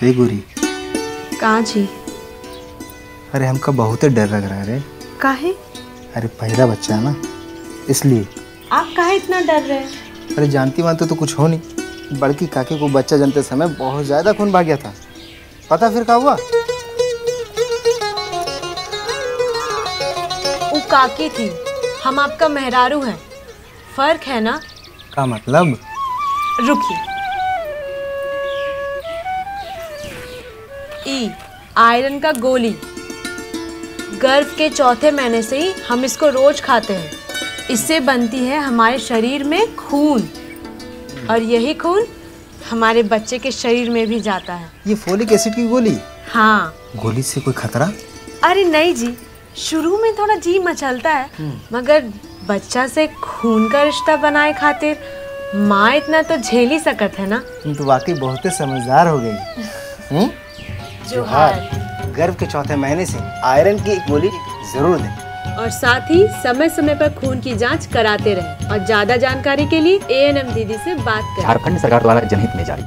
हे गोरी। कहाँ जी? अरे हमका बहुत डर लग रहा है रे। काहे? अरे पहला बच्चा है ना इसलिए। आप काहे इतना डर रहे हैं? अरे जानती मानते तो कुछ हो नहीं। बड़की काकी को बच्चा जनते समय बहुत ज़्यादा खून भाग गया था। पता फिर क्या हुआ? वो काकी थी। हम आपका मेहरारू हैं। फ़र्क है ना? का मतलब? रुकिए। ई आयरन का गोली। गर्भ के चौथे महीने से ही हम इसको रोज खाते हैं। इससे बनती है हमारे शरीर में खून। और यही खून हमारे बच्चे के शरीर में भी जाता है। ये फोलिक एसिड की गोली? हाँ। गोली से कोई खतरा? अरे नहीं जी शुरू में थोड़ा जी मचलता है मगर बच्चा से खून का रिश्ता बनाए खातिर माँ इतना तो झेल ही सकत है ना। तुम तो वाकई बहुत ही समझदार हो गई। हम्म? जोहार। गर्भ के चौथे महीने से आयरन की एक गोली ज़रूर दें। और साथ ही समय समय पर खून की जाँच कराते रहें। और ज़्यादा जानकारी के लिए एएनएम दीदी से बात करें। झारखंड सरकार द्वारा जनहित में जारी।